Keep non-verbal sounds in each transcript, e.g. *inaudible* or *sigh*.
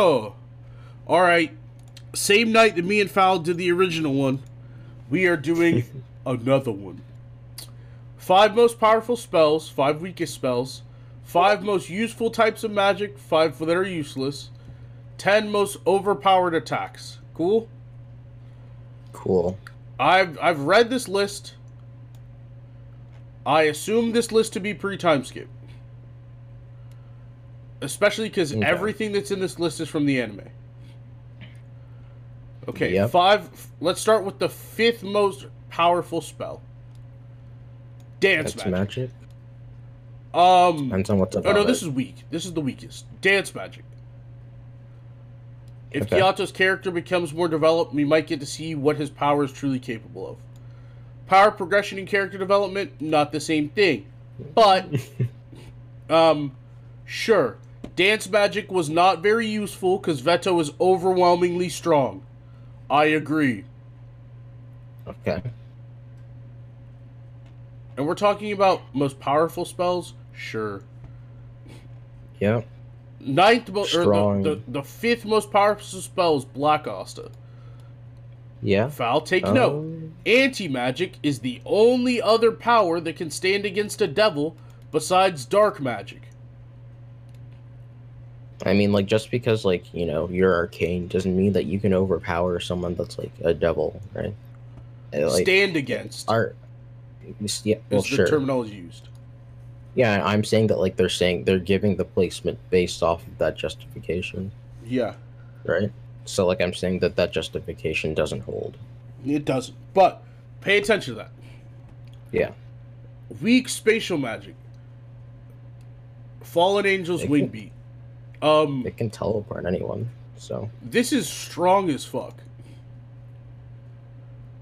Oh, all right. Same night that me and Foul did the original one, we are doing *laughs* another one. Five most powerful spells, five weakest spells, five most useful types of magic, five that are useless, ten most overpowered attacks. Cool. Cool. I've I've read this list. I assume this list to be pre-time skip. Especially because Okay. everything that's in this list is from the anime. Okay, Yep. five. Let's start with the fifth most powerful spell. Dance That's magic. magic. Um. Depends on what's Oh no, this is weak. This is the weakest. Dance magic. If Okay. Kyoto's character becomes more developed, we might get to see what his power is truly capable of. Power progression and character development, not the same thing. But *laughs* um sure. Dance magic was not very useful because Vetto is overwhelmingly strong. I agree. Okay. And we're talking about most powerful spells? Sure. Yeah. Ninth most or the, the, the fifth most powerful spell is Black Asta. Yeah. Foul, take note. Um, Anti magic is the only other power that can stand against a devil besides dark magic. I mean, like, just because, like, you know, you're arcane doesn't mean that you can overpower someone that's, like, a devil, right? Like, stand against are. Yeah, well, is the sure. terminology used. Yeah, I'm saying that, like, they're saying they're giving the placement based off of that justification, Yeah, right? So, like, I'm saying that that justification doesn't hold. it doesn't. But pay attention to that. Yeah. Weak spatial magic. Fallen Angels They wing can- beat. Um, It can teleport anyone, so. this is strong as fuck.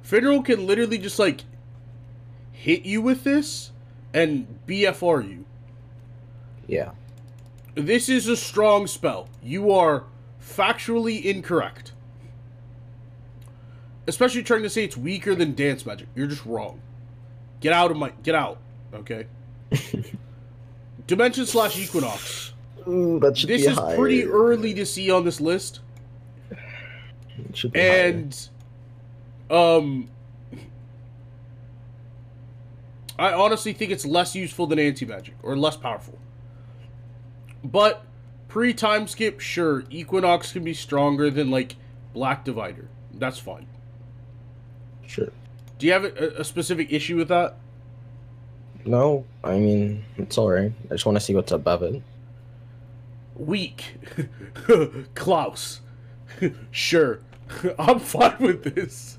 Finral can literally just like hit you with this and BFR you. Yeah. This is a strong spell. You are factually incorrect. Especially trying to say it's weaker than dance magic. You're just wrong. Get out of my get out. Okay. *laughs* Dimension slash Equinox. Ooh, that should This be is higher. pretty early to see on this list. It should be higher. And um I honestly think it's less useful than anti magic or less powerful. But pre time skip, sure, Equinox can be stronger than like Black Divider. That's fine. Sure. Do you have a, a specific issue with that? No, I mean, it's alright. I just want to see what's above it. Weak. *laughs* Klaus. *laughs* sure. *laughs* I'm fine with this.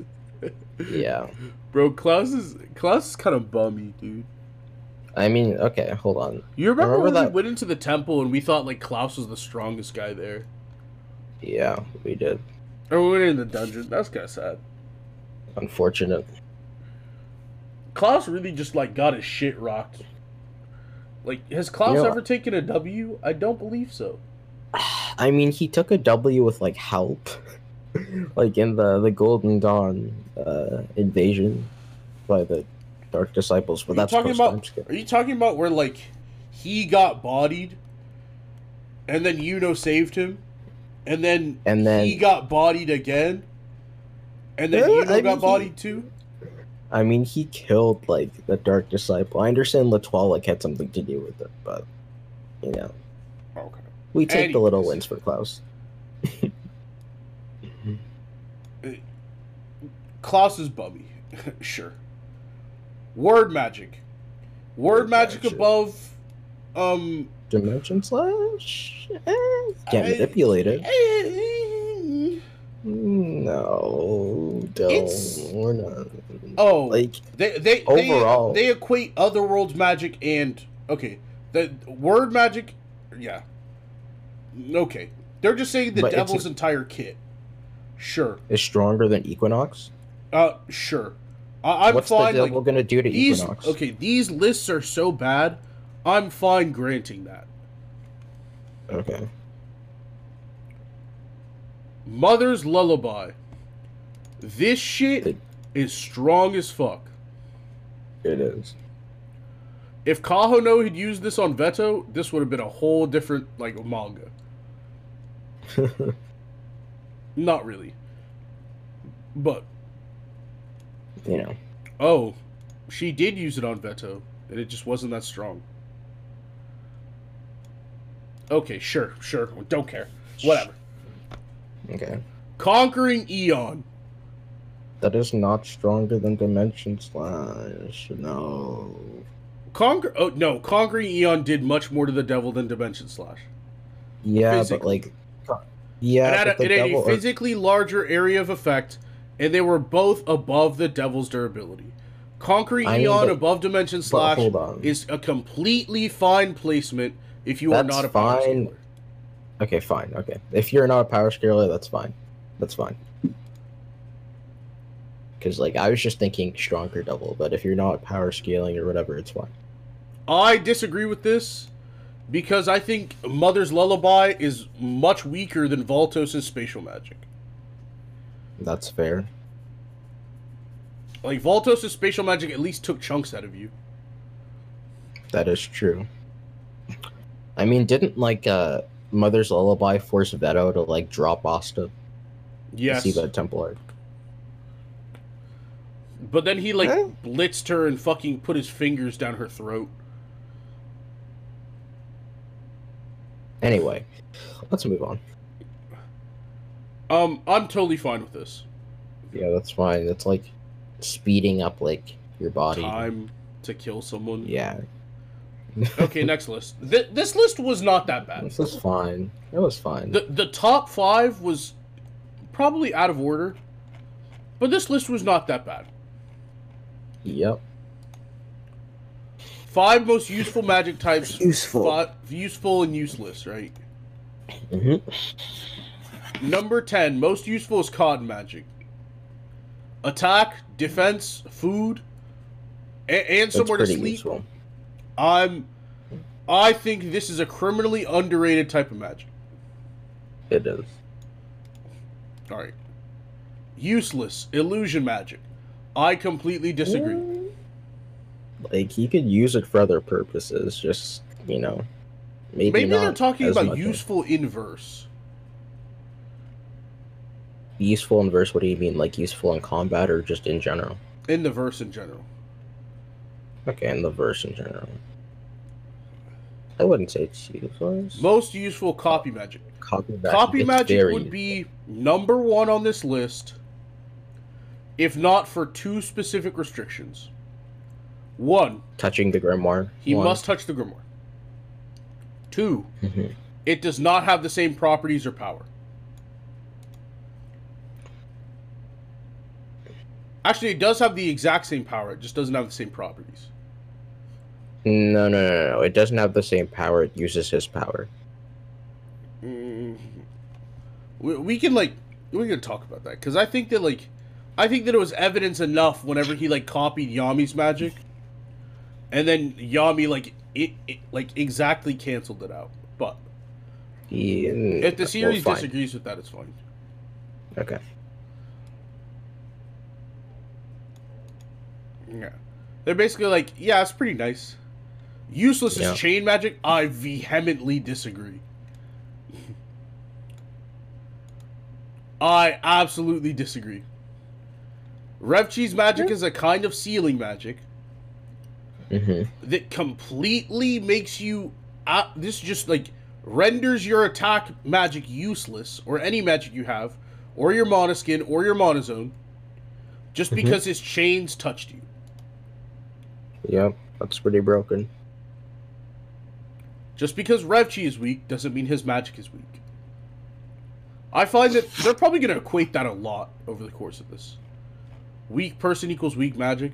Yeah. Bro, Klaus is Klaus is kind of bummy, dude. I mean, okay, hold on. You remember, Remember when we went into the temple and we thought like Klaus was the strongest guy there? Yeah, we did. Or we went in the dungeon. That's kind of sad. Unfortunate. Klaus really just like got his shit rocked. Like, has Klaus You know- ever taken a W? I don't believe so. *sighs* I mean, he took a W with like help, *laughs* like in the the Golden Dawn uh, invasion by the Dark Disciples. But Are you that's talking about? Are you talking about where like he got bodied, and then Yuno saved him, and then And then- he got bodied again, and then Yeah, Yuno I mean, got he- bodied too? I mean, he killed like the Dark Disciple. I understand Latoile like had something to do with it, but you know, Okay. we take the little wins for Klaus. *laughs* Klaus is bummy. *laughs* sure. Word magic. Word, Word magic, magic. above um Dimension slash eh, get I- manipulated. eh, No, don't. It's- We're not. Oh, Like they they overall- they, they equate otherworld magic and okay, the word magic, yeah. Okay, they're just saying the But devil's a- entire kit. Sure, is stronger than Equinox. uh, sure. I, I'm What's fine. the like, devil gonna do to these Equinox? okay, these lists are so bad. I'm fine granting that. Okay. Mother's Lullaby. This shit The- is strong as fuck. It is. If Kahono had used this on Vetto, this would have been a whole different like manga. *laughs* Not really. But you know. oh, she did use it on Vetto, and it just wasn't that strong. Okay, sure, sure. Don't care. Whatever. Okay. Conquering Eon. That is not stronger than Dimension Slash. No. Conquer. Oh no, Conquering Eon did much more to the devil than Dimension Slash. Yeah, Physically. but like. Yeah, it had, a, the it had a physically larger area of effect, and they were both above the devil's durability. Conquering I mean, Eon but- above Dimension Slash is a completely fine placement if you are not a power fine. scaler. Okay, fine. Okay, if you're not a power scaler, that's fine. That's fine. Because like I was just thinking stronger double, but if you're not power scaling or whatever, it's fine. I disagree with this because I think Mother's Lullaby is much weaker than Valtos' Spatial Magic. That's fair. Like Valtos' Spatial Magic at least took chunks out of you. That is true. I mean, didn't like uh Mother's Lullaby force Vetto to like drop Asta Yes, to see that Templar? But then he like Eh? blitzed her and fucking put his fingers down her throat. Anyway, let's move on. Um, I'm totally fine with this. Yeah, that's fine. It's like speeding up like your body. Time to kill someone. Yeah. *laughs* Okay, next list. Th- this list was not that bad. This was fine. It was fine. The the top five was probably out of order, but this list was not that bad. Yep. Five most useful magic types. Useful. Five, useful and useless, right? hmm Number ten, most useful is cotton magic. Attack, defense, food, and, and That's somewhere to pretty sleep. useful. I'm. I think this is a criminally underrated type of magic. It is. All right. Useless illusion magic. I completely disagree. Like he could use it for other purposes. Just you know, maybe, Maybe they're talking as about useful inverse. useful in verse. What do you mean? Like useful in combat or just in general? In the verse in general. Okay, in the verse in general. I wouldn't say it's useless. Most useful copy magic. copy magic. Copy magic would be number one on this list, if not for two specific restrictions. One, touching the grimoire. he One. must touch the grimoire. Two, Mhm. it does not have the same properties or power. Actually, it does have the exact same power. It just doesn't have the same properties. No, no, no, no. It doesn't have the same power. It uses his power. Mm, we, we can like we can talk about that because I think that like I think that it was evidence enough whenever he like copied Yami's magic, and then Yami like it, it like exactly canceled it out. But He, if the series fine. disagrees with that, it's fine. Okay. Yeah, they're basically like yeah, it's pretty nice. Useless Yeah. is chain magic. I vehemently disagree. I absolutely disagree. Revchi's magic is a kind of sealing magic hmm that completely makes you. Uh, this just like renders your attack magic useless, or any magic you have, or your mana skin, or your mana zone, just Mhm. because his chains touched you. Yep, that's pretty broken. Just because Revchi is weak doesn't mean his magic is weak. I find that they're probably going to equate that a lot over the course of this. Weak person equals weak magic.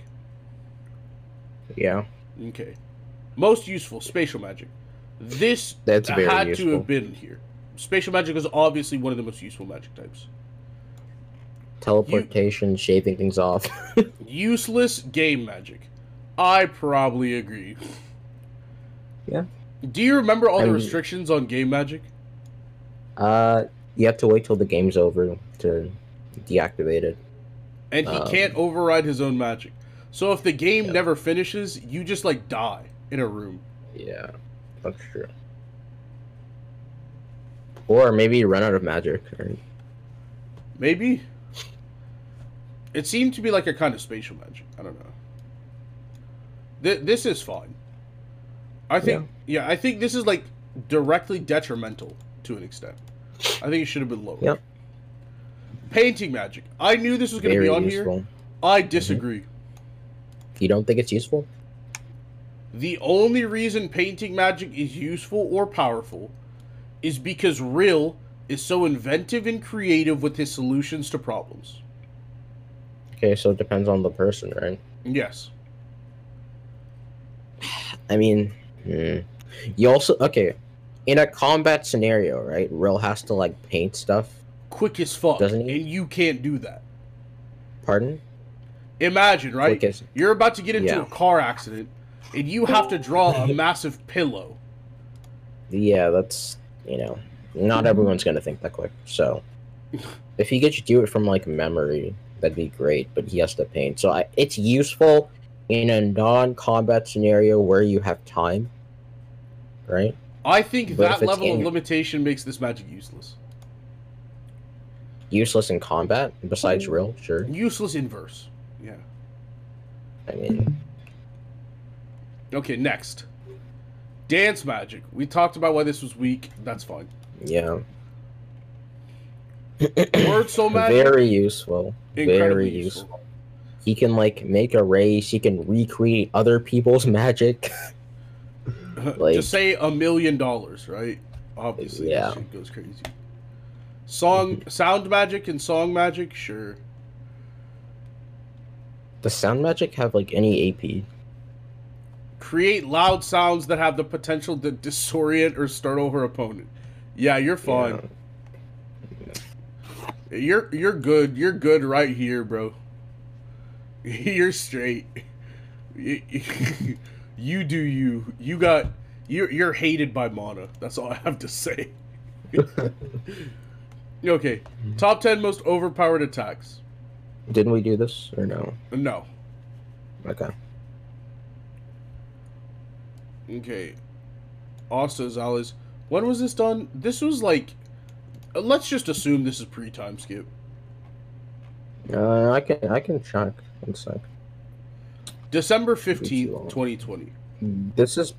Yeah, Okay. Most useful spatial magic. This That's very had to have been here. Spatial magic is obviously one of the most useful magic types. teleportation, shaving things off. *laughs* Useless game magic. I probably agree. Yeah. Do you remember all I the mean- restrictions on game magic? uh, you have to wait till the game's over to deactivate it. And he Um, can't override his own magic. So if the game Yeah. never finishes, you just like die in a room. Yeah, that's true. Or maybe you run out of magic. Right? Maybe. It seemed to be like a kind of spatial magic. I don't know. Th- this is fine. I think, yeah. I think this is like directly detrimental to an extent. I think it should have been lower. Yep. Painting magic. I knew this was going to be on useful. here. I disagree. You don't think it's useful? The only reason painting magic is useful or powerful is because Rill is so inventive and creative with his solutions to problems. Okay, so it depends on the person, right? Yes. I mean, hmm. you also okay in a combat scenario, right? Rill has to like paint stuff. Quick as fuck. Doesn't he? And you can't do that. Pardon? Imagine, right? Quick as- You're about to get into Yeah. a car accident and you have to draw a *laughs* massive pillow. Yeah, that's you know, not everyone's gonna think that quick. So, *laughs* if he gets to do it from like memory, that'd be great. But he has to paint, so I, it's useful in a non-combat scenario where you have time, right? I think But that level of limitation makes this magic useless. Useless in combat, besides real, sure. Useless inverse. Yeah. I mean, Okay, next. Dance magic. We talked about why this was weak. That's fine. yeah, *coughs* Word soul magic. very useful. Incredibly Very useful. useful. He can like make a race. He can recreate other people's *laughs* magic. *laughs* Like- Just say a million dollars, right? Obviously, Yeah. goes crazy. Song, sound magic, and song magic, sure. Does sound magic have like any AP? Create loud sounds that have the potential to disorient or startle her opponent. Yeah, you're fine. You're you're good. You're good right here, bro. *laughs* You're straight. You, *laughs* you do you. You got you're you're hated by Mana. That's all I have to say. *laughs* okay. Top 10 most overpowered attacks. Didn't we do this or no? No. Okay. Okay. Asta Zales. When was this done? This was like uh, let's just assume this is pre-time skip. Uh, I can I can check. One sec. December 15th, 2020. This is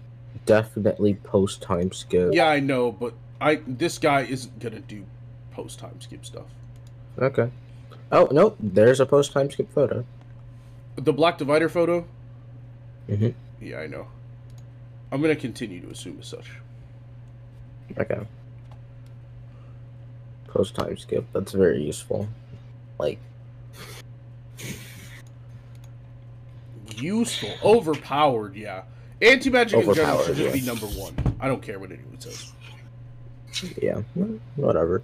definitely post time skip. Yeah, I know, but I this guy isn't gonna do post time skip stuff. Okay. Oh no, there's a post time skip photo. The black divider photo. Mhm. Yeah, I know. I'm gonna continue to assume as such. Okay. Post time skip. That's very useful. Like Useful, overpowered, yeah. Anti magic in general should just be number one. I don't care what anyone says. yeah, whatever.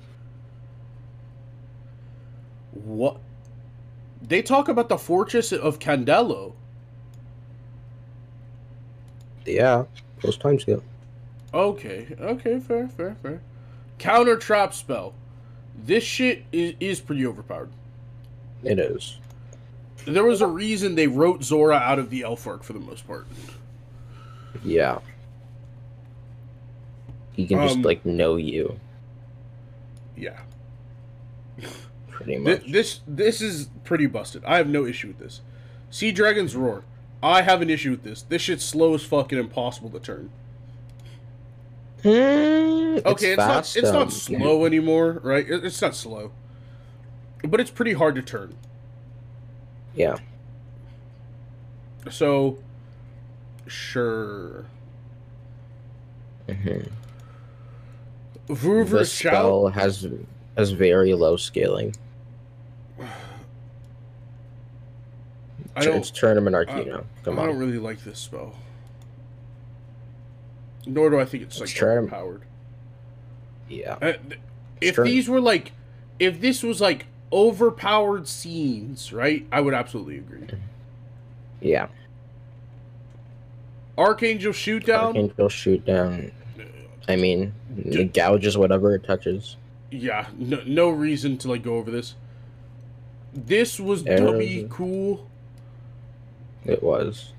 What? They talk about the fortress of Candelo. Yeah, post time skip. Okay, okay, fair, fair, fair. Counter trap spell. This shit is, is pretty overpowered. It is. There was a reason they wrote Zora out of the elf arc for the most part. Yeah. He can just Um, like know you Yeah. Pretty Th- much. this this is pretty busted. I have no issue with this. Sea Dragon's Roar. I have an issue with this. This shit's slow as fucking impossible to turn. Hmm, Okay, it's, fast, not it's not slow anymore, right? It's not slow. But it's pretty hard to turn. Yeah. So sure. mhm. Voover The spell has has very low scaling. I don't it's tournament Arcano. Come on. I don't really like this spell. Nor do I think it's like It's trying- overpowered. Yeah. Uh, th- if these were like, if this was like overpowered scenes, right? I would absolutely agree. Yeah. Archangel shoot down. Archangel shoot down. I mean, it gouges whatever it touches. Yeah, no, no reason to like go over this. This was Arrows. dummy cool. It was.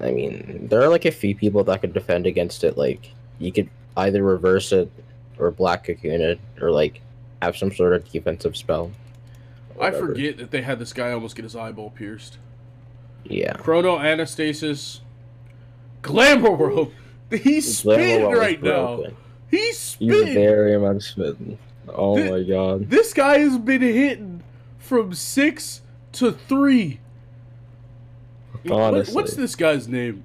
I mean, there are like a few people that could defend against it. Like you could either reverse it or black cocoon it or like have some sort of defensive spell. I forget that they had this guy almost get his eyeball pierced. Yeah. Chrono Anastasis. Glamour World. *laughs* He's spitting right now. broken. He's He's spitting. very much smitten. Oh Thi- my god. This guy has been hitting from six to three. Oh, what- what's this guy's name?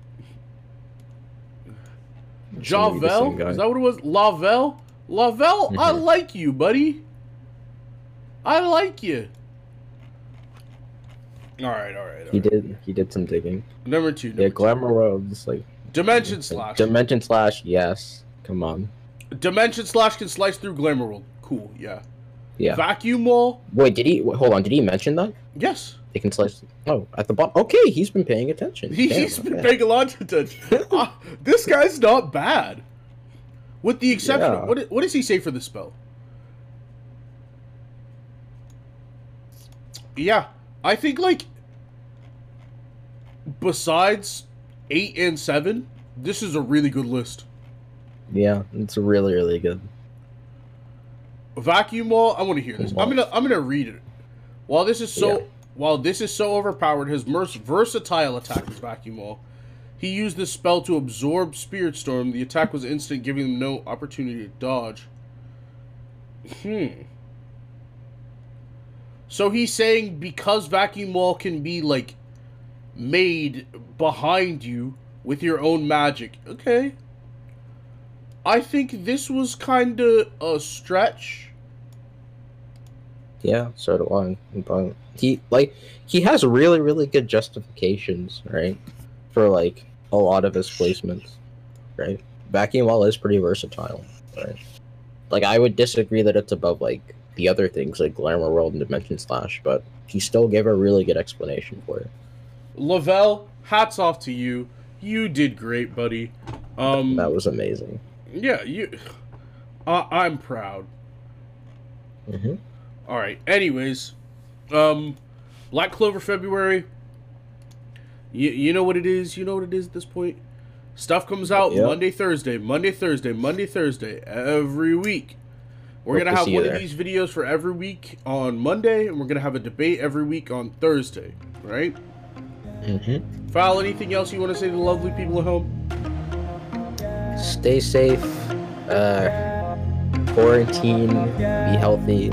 It's gonna be the same Javel? guy. Is that what it was? Lavelle? Lavelle, I *laughs* like you, buddy. I like you. All right, all right. All He right. did. He did some digging. Number two. Number Yeah. Glamour World is like Dimension Slash. Dimension Slash. Yes. Come on. Dimension Slash can slice through Glamour World. Cool, yeah. Yeah. Vacuum Wall? Wait, did he? wait, hold on. Did he mention that Yes. they can slice? Oh, at the bottom. Okay, he's been paying attention. He, he's been paying a lot of attention. *laughs* Ah, this guy's not bad. With the exception, Yeah. of, what, what does he say for the spell? Yeah, I think like besides eight and seven, this is a really good list. Yeah, it's really really good. Vacuum wall. I want to hear this. I'm gonna I'm gonna read it. While this is so Yeah. while this is so overpowered, his most versatile attack is vacuum wall. He used this spell to absorb Spirit Storm. The attack was instant, giving him no opportunity to dodge. Hmm. So he's saying because vacuum wall can be like made behind you with your own magic. Okay. I think this was kind of a stretch. Yeah, so do I. But he like he has really really good justifications, right? For like a lot of his placements, right? Vacuum wall is pretty versatile, right? Like I would disagree that it's above like the other things like Glamour World and Dimension Slash, but he still gave a really good explanation for it. Lavelle, hats off to you. You did great, buddy. Um, That was amazing. Yeah, you. I I'm proud. hmm All right. Anyways, um, Black Clover February. You you know what it is. You know what it is at this point. Stuff comes out Yep. Monday, Thursday, Monday, Thursday, Monday, Thursday every week. We're Hope gonna to have one of these videos for every week on Monday, and we're gonna have a debate every week on Thursday. Right? hmm Val, anything else you want to say to the lovely people at home? Stay safe. Uh, quarantine. Be healthy.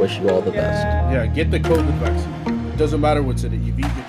Wish you all the best. Yeah, get the COVID vaccine. It doesn't matter what's in it. You've eaten